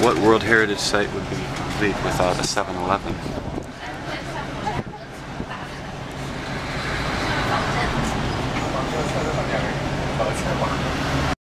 What World Heritage Site would be complete without a 7-Eleven? about it.